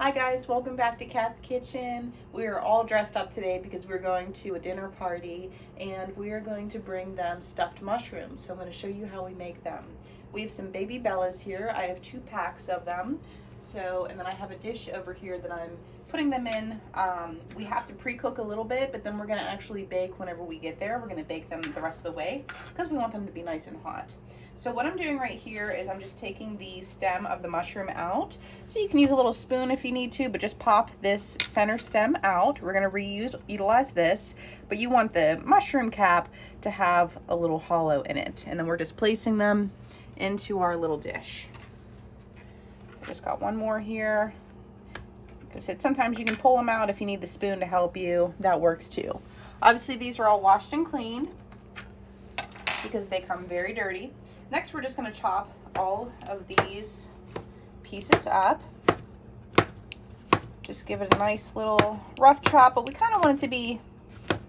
Hi guys, welcome back to Kat's Kitchen. We are all dressed up today because we're going to a dinner party and we are going to bring them stuffed mushrooms. So I'm going to show you how we make them. We have some baby bellas here. I have two packs of them. So, and then I have a dish over here that I'm putting them in. Um, we have to pre-cook a little bit, but then we're to actually bake whenever we get there. We're to bake them the rest of the way because we want them to be nice and hot. So what I'm doing right here is I'm just taking the stem of the mushroom out. So you can use a little spoon if you need to, but just pop this center stem out. We're gonna reuse, utilize this, but you want the mushroom cap to have a little hollow in it. And then we're just placing them into our little dish. So just got one more here. Like I said, sometimes you can pull them out if you need the spoon to help you. That works too. Obviously these are all washed and cleaned because they come very dirty. Next, we're just gonna chop all of these pieces up. Just give it a nice little rough chop, but we kind of want it to be,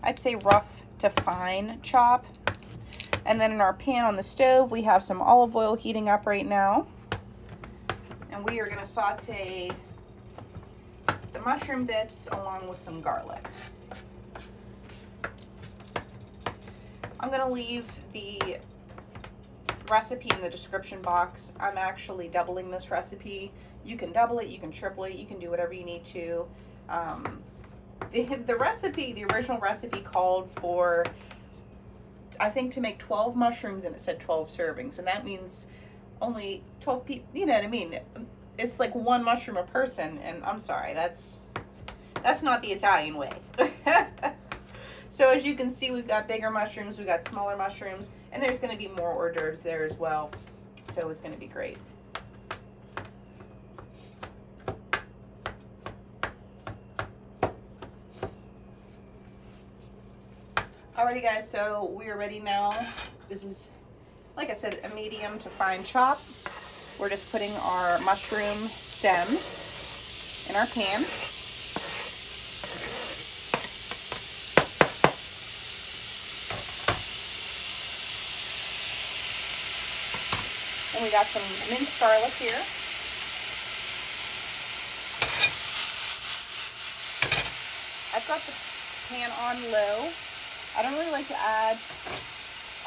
I'd say rough to fine chop. And then in our pan on the stove, we have some olive oil heating up right now. And we are gonna saute the mushroom bits along with some garlic. I'm gonna leave the recipe in the description box. I'm actually doubling this recipe. You can double it, you can triple it, you can do whatever you need to. Um, the, the recipe, the original recipe called for, I think to make 12 mushrooms and it said 12 servings. And that means only 12 people, you know what I mean? It's like one mushroom a person. And I'm sorry, that's, that's not the Italian way. so as you can see, we've got bigger mushrooms, we've got smaller mushrooms. And there's going to be more hors d'oeuvres there as well. So it's going to be great. Alrighty guys, so we are ready now. This is, like I said, a medium to fine chop. We're just putting our mushroom stems in our pan. And we got some minced garlic here. I've got the pan on low. I don't really like to add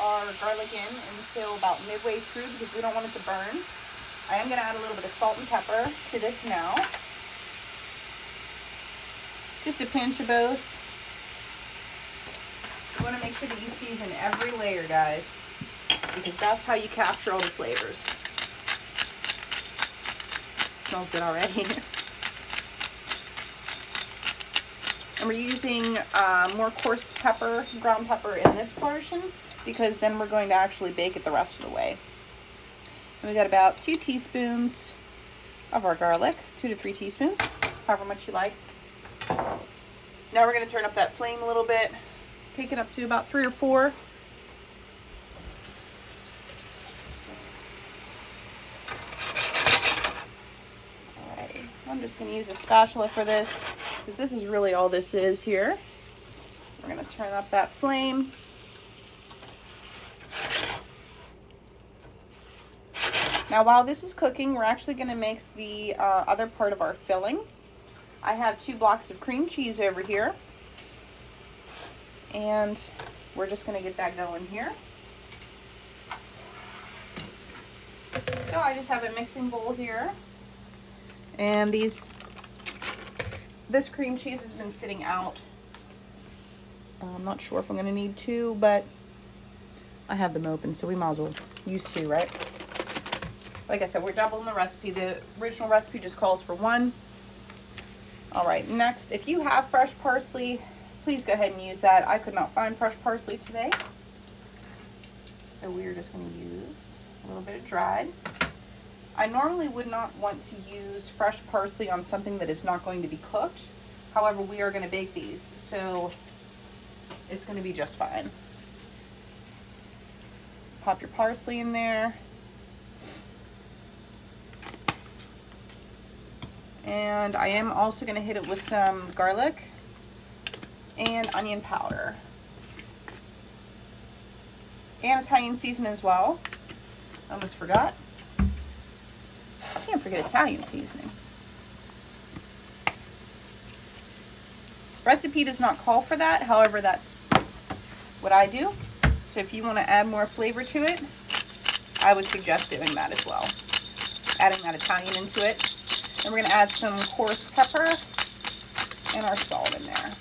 our garlic in until about midway through because we don't want it to burn. I am going to add a little bit of salt and pepper to this now. Just a pinch of both. You want to make sure that you season every layer, guys because that's how you capture all the flavors. Smells good already. and we're using uh, more coarse pepper, ground pepper in this portion because then we're going to actually bake it the rest of the way. And we got about two teaspoons of our garlic, two to three teaspoons, however much you like. Now we're going to turn up that flame a little bit, take it up to about three or four. I'm just going to use a spatula for this because this is really all this is here. We're going to turn up that flame. Now while this is cooking, we're actually going to make the uh, other part of our filling. I have two blocks of cream cheese over here. And we're just going to get that going here. So I just have a mixing bowl here. And these, this cream cheese has been sitting out. I'm not sure if I'm going to need two, but I have them open, so we might as well use two, right? Like I said, we're doubling the recipe. The original recipe just calls for one. All right, next, if you have fresh parsley, please go ahead and use that. I could not find fresh parsley today. So we're just going to use a little bit of dried. I normally would not want to use fresh parsley on something that is not going to be cooked. However, we are going to bake these, so it's going to be just fine. Pop your parsley in there. And I am also going to hit it with some garlic and onion powder. And Italian seasoning as well. Almost forgot. I can't forget Italian seasoning. Recipe does not call for that. However, that's what I do. So if you want to add more flavor to it, I would suggest doing that as well. Adding that Italian into it. And we're going to add some coarse pepper and our salt in there.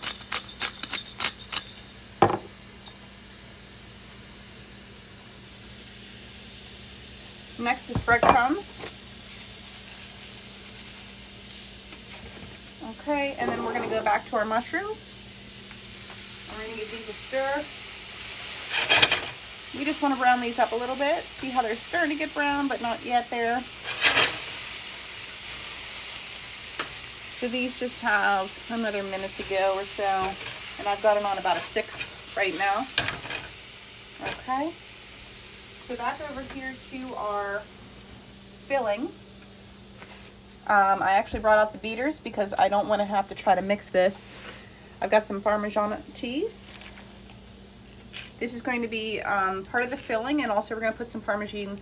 Next is breadcrumbs. Okay, and then we're gonna go back to our mushrooms. We're gonna give these a stir. We just wanna brown these up a little bit. See how they're starting to get brown, but not yet there. So these just have another minute to go or so. And I've got it on about a six right now. Okay. So back over here to our filling. Um, I actually brought out the beaters because I don't want to have to try to mix this. I've got some Parmesan cheese. This is going to be um, part of the filling and also we're going to put some Parmesan,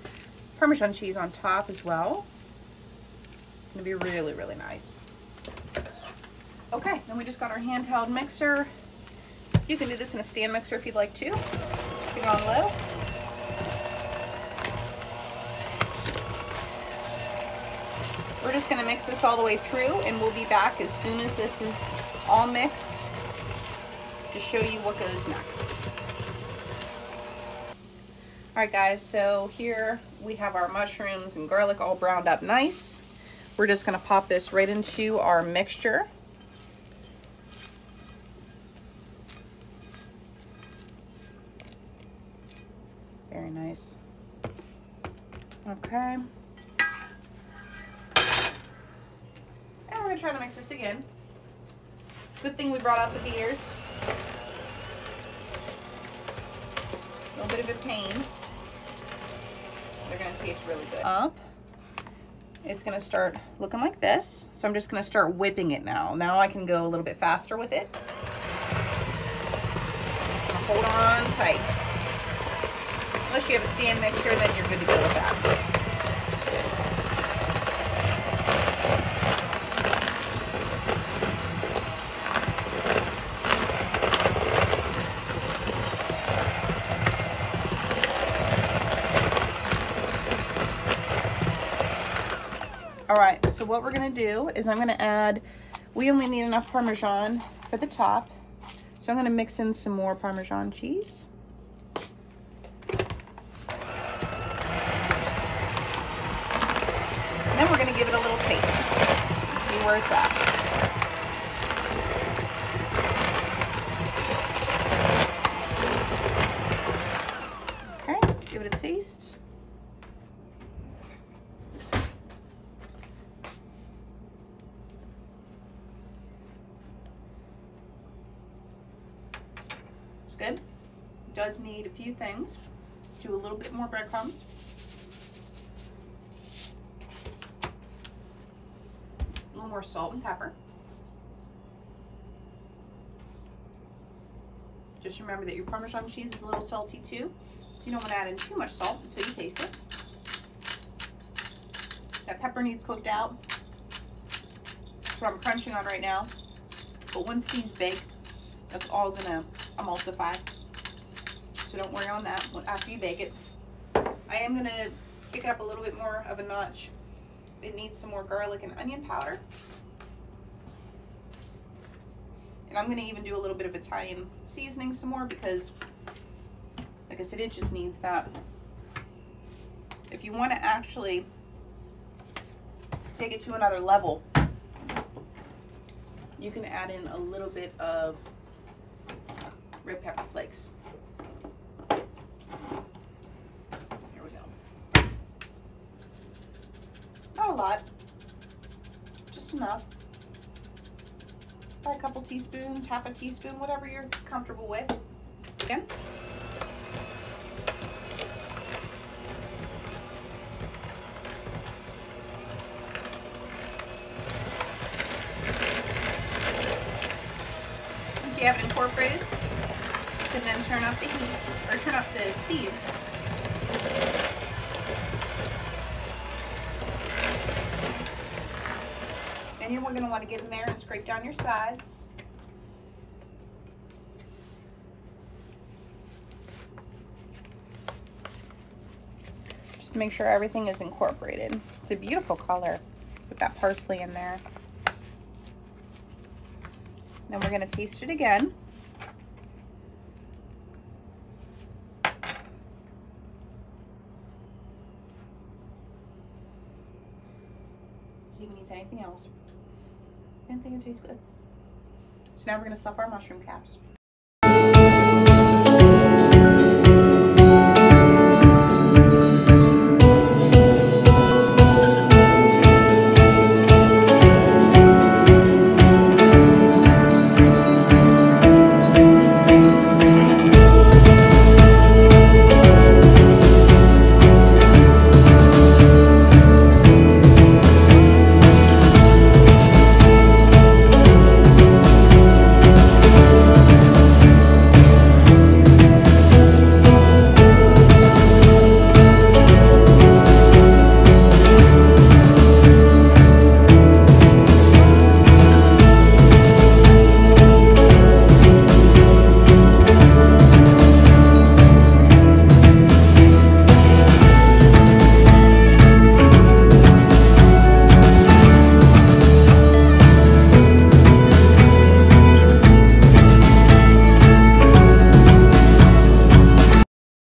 Parmesan cheese on top as well. It's going to be really, really nice. Okay, then we just got our handheld mixer. You can do this in a stand mixer if you'd like to. Let's get on low. We're just to mix this all the way through and we'll be back as soon as this is all mixed to show you what goes next. Alright guys, so here we have our mushrooms and garlic all browned up nice. We're just to pop this right into our mixture. Nice. Okay. And we're gonna try to mix this again. Good thing we brought out the beers. A little bit of a pain. They're gonna taste really good. Up. It's gonna start looking like this. So I'm just gonna start whipping it now. Now I can go a little bit faster with it. Just hold on tight. Unless you have a stand mixer, then you're good to go with that. All right, so what we're gonna do is I'm gonna add, we only need enough Parmesan for the top. So I'm gonna mix in some more Parmesan cheese. give it a little taste. See where it's at. Okay, let's give it a taste. It's good. It does need a few things. Do a little bit more breadcrumbs. More salt and pepper. Just remember that your Parmesan cheese is a little salty too. So you don't want to add in too much salt until you taste it. That pepper needs cooked out. That's what I'm crunching on right now. But once these bake, that's all gonna emulsify. So don't worry on that after you bake it. I am gonna pick it up a little bit more of a notch it needs some more garlic and onion powder. And I'm gonna even do a little bit of Italian seasoning some more because, like I said, it just needs that. If you wanna actually take it to another level, you can add in a little bit of red pepper flakes. Not a lot, just enough. Probably a couple teaspoons, half a teaspoon, whatever you're comfortable with. Again. Once you have it incorporated, you can then turn up the heat, or turn up the speed onion, we're going to want to get in there and scrape down your sides. Just to make sure everything is incorporated. It's a beautiful color with that parsley in there. Then we're going to taste it again. see if he needs anything else. Think it tastes good. So now we're gonna stuff our mushroom caps.